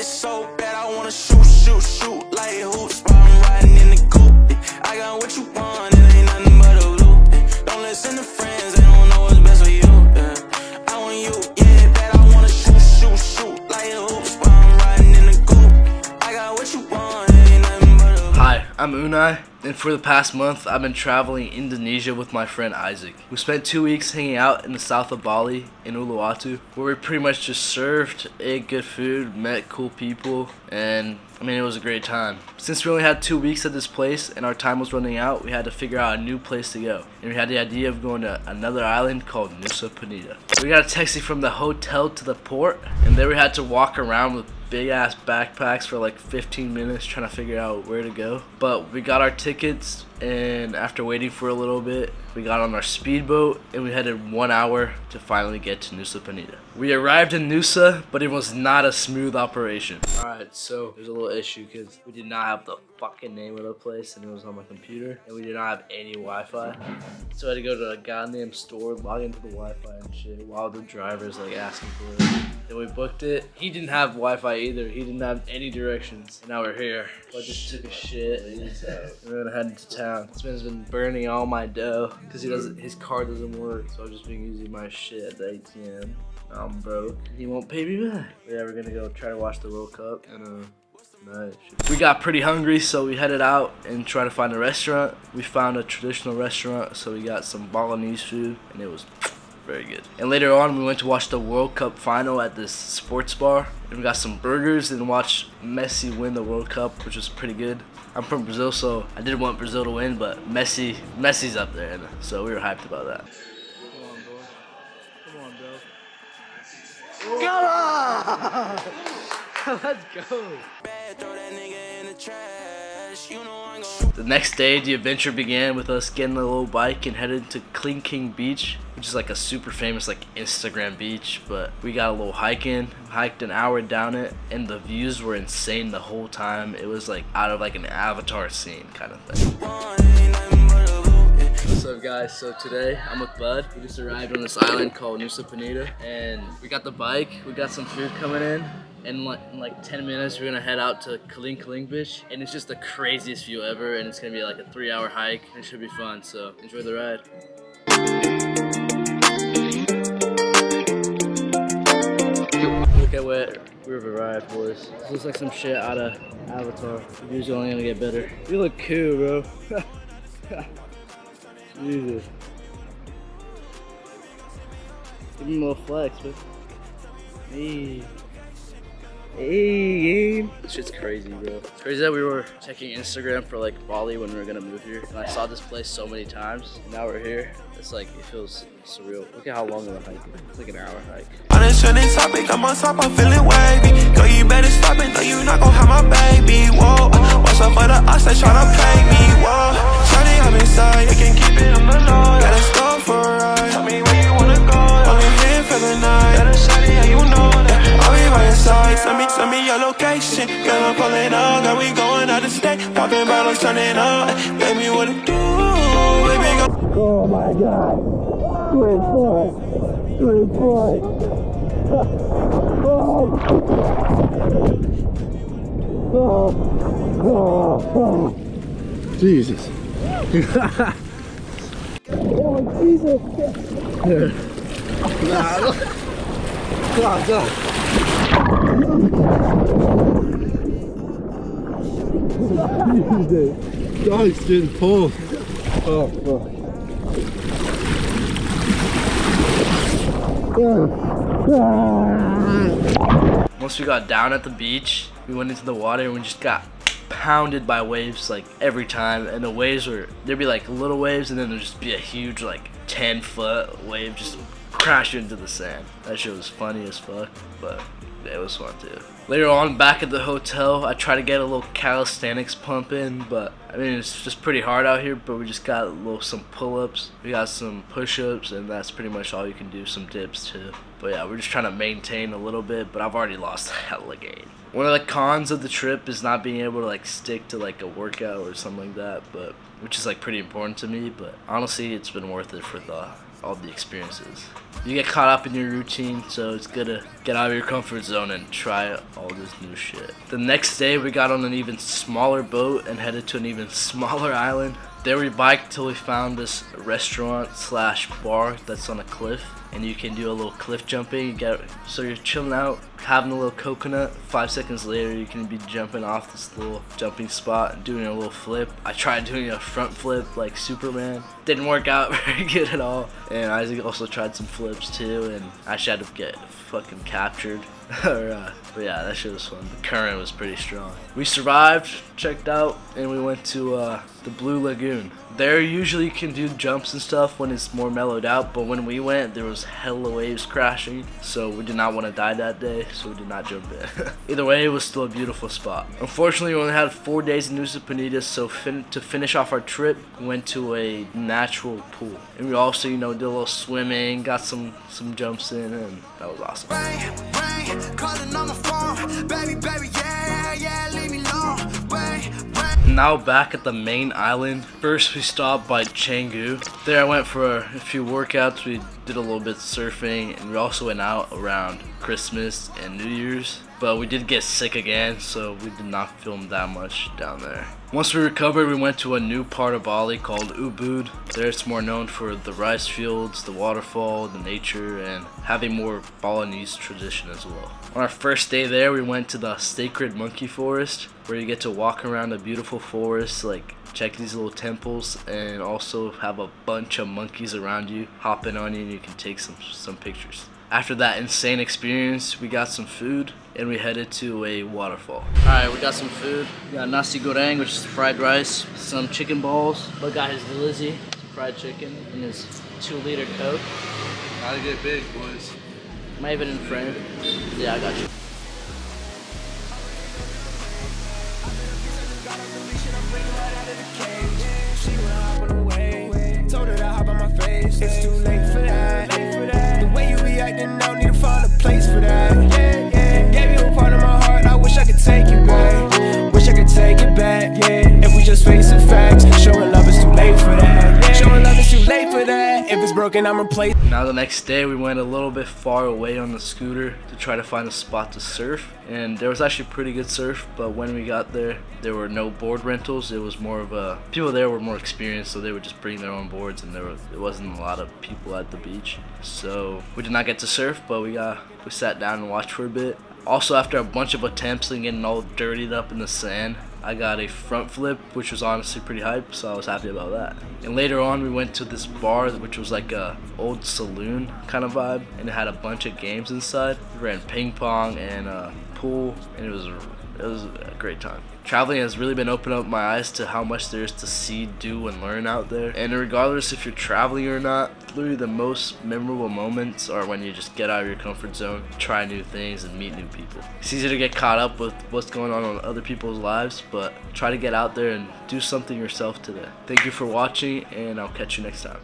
it so bad, I wanna shoot, shoot, shoot like hoops while I'm riding in the coupe. I got what you want, it ain't nothing but a loop. Don't listen to friends, I'm Unai, and for the past month, I've been traveling Indonesia with my friend Isaac. We spent two weeks hanging out in the south of Bali in Uluwatu, where we pretty much just surfed, ate good food, met cool people, and I mean, it was a great time. Since we only had two weeks at this place and our time was running out, we had to figure out a new place to go. And we had the idea of going to another island called Nusa Penida. We got a taxi from the hotel to the port, and there we had to walk around with big ass backpacks for like 15 minutes trying to figure out where to go. But we got our tickets, and after waiting for a little bit, we got on our speedboat and we headed one hour to finally get to Nusa Penida. We arrived in Nusa, but it was not a smooth operation. Alright, so there's a little issue because we did not have the fucking name of the place and it was on my computer and we did not have any Wi-Fi. So I had to go to a goddamn store, log into the Wi-Fi and shit while the driver's like asking for it. Then we booked it. He didn't have Wi-Fi either. He didn't have any directions. And now we're here. I just took a shit. We're gonna head into town. This man's been burning all my dough because he doesn't. His card doesn't work. So I've just been using my shit at the ATM. Now I'm broke. He won't pay me back. Yeah, we're gonna go try to watch the World Cup and uh. Nice. We got pretty hungry, so we headed out and tried to find a restaurant. We found a traditional restaurant, so we got some Balinese food, and it was very good. And later on, we went to watch the World Cup final at this sports bar. And we got some burgers and watched Messi win the World Cup, which was pretty good. I'm from Brazil, so I didn't want Brazil to win, but Messi, Messi's up there, and so we were hyped about that. Come on, bro. Come on, bro. Come on! Let's go. The next day, the adventure began with us getting a little bike and headed to Kelingking Beach, which is like a super famous like Instagram beach. But we got a little hike in, hiked an hour down it, and the views were insane the whole time. It was like out of like an Avatar scene kind of thing. What's up guys, so today I'm with Bud. We just arrived on this island called Nusa Penida and we got the bike, we got some food coming in in like, in like 10 minutes we're gonna head out to Kelingking Beach and it's just the craziest view ever and it's gonna be like a three hour hike and it should be fun so enjoy the ride. Look at what River Ride was. This looks like some shit out of Avatar. The view's only gonna get better. You look cool bro. Jesus. Give him a little flex, but. Hey. Hey, game. This shit's crazy, bro. It's crazy that we were checking Instagram for like Bali when we were gonna move here. And I saw this place so many times. And now we're here. It's like, it feels surreal. Look at how long of a hike it is. Like an hour hike. On a trending topic, I'm on top, I'm feeling wavy. Girl, you better stop it, though you not gon' have my baby. Whoa, watch out for the us that tryna play me. Whoa, Shawty, I'm inside, you can keep it on the low. Let us go for Girl, I'm up, girl, we going out of state. Popping bottles, turning up. Baby, what it do? Baby, go. Oh my god. Great fight. Great fight. Oh. Oh. Oh. oh. Jesus. oh, Jesus. God, God. Jesus. Dog's getting pulled. Oh, fuck. Once we got down at the beach, we went into the water and we just got pounded by waves like every time. And the waves were, there'd be like little waves and then there'd just be a huge like 10 foot wave just crash into the sand. That shit was funny as fuck, but it was fun too. Later on, back at the hotel, I tried to get a little calisthenics pump in, but I mean, it's just pretty hard out here, but we just got a little, some pull-ups, we got some push-ups, and that's pretty much all you can do, some dips too. But yeah, we're just trying to maintain a little bit, but I've already lost a hella gain. One of the cons of the trip is not being able to like stick to like a workout or something like that, but which is like pretty important to me, but honestly, it's been worth it for the all the experiences. You get caught up in your routine, so it's good to get out of your comfort zone and try all this new shit. The next day, we got on an even smaller boat and headed to an even smaller island. There we biked till we found this restaurant slash bar that's on a cliff and you can do a little cliff jumping. You get so you're chilling out, having a little coconut. Five seconds later, you can be jumping off this little jumping spot and doing a little flip. I tried doing a front flip like Superman. Didn't work out very good at all. And Isaac also tried some flips too, and I should have get fucking captured. Or, uh, but yeah, that shit was fun. The current was pretty strong. We survived, checked out, and we went to uh, the Blue Lagoon. There, usually you can do jumps and stuff when it's more mellowed out, but when we went, there was hella waves crashing, so we did not want to die that day, so we did not jump in. Either way, it was still a beautiful spot. Unfortunately, we only had four days in Nusa Penida, so fin to finish off our trip, we went to a natural pool. And we also, you know, did a little swimming, got some, some jumps in, and that was awesome. Calling on phone. Baby, baby, yeah, yeah, leave me. Rain, rain. Now back at the main island. First we stopped by Canggu. There I went for a few workouts. We did a little bit of surfing and we also went out around Christmas and New Year's. But we did get sick again, so we did not film that much down there. Once we recovered, we went to a new part of Bali called Ubud. There it's more known for the rice fields, the waterfall, the nature, and having more Balinese tradition as well. On our first day there, we went to the sacred monkey forest, where you get to walk around a beautiful forest, like check these little temples, and also have a bunch of monkeys around you, hopping on you, you can take some some pictures. After that insane experience, we got some food and we headed to a waterfall. Alright, we got some food. We got nasi goreng, which is fried rice, some chicken balls. Look got his Lizzie, fried chicken, and his two liter Coke. Gotta get big, boys. Am I even in frame? Yeah, I got you. She went hop If I'm replacing. Now the next day we went a little bit far away on the scooter to try to find a spot to surf. And there was actually pretty good surf but when we got there there were no board rentals. It was more of a people there were more experienced so they would just bring their own boards and there was it wasn't a lot of people at the beach. So we did not get to surf but we got we sat down and watched for a bit. Also after a bunch of attempts and getting all dirtied up in the sand I got a front flip, which was honestly pretty hype, so I was happy about that. And later on, we went to this bar, which was like a old saloon kind of vibe, and it had a bunch of games inside. We ran ping pong and uh, pool, and it was it was a great time. Traveling has really been opening up my eyes to how much there is to see, do, and learn out there. And regardless if you're traveling or not, literally the most memorable moments are when you just get out of your comfort zone, try new things, and meet new people. It's easy to get caught up with what's going on in other people's lives, but try to get out there and do something yourself today. Thank you for watching, and I'll catch you next time.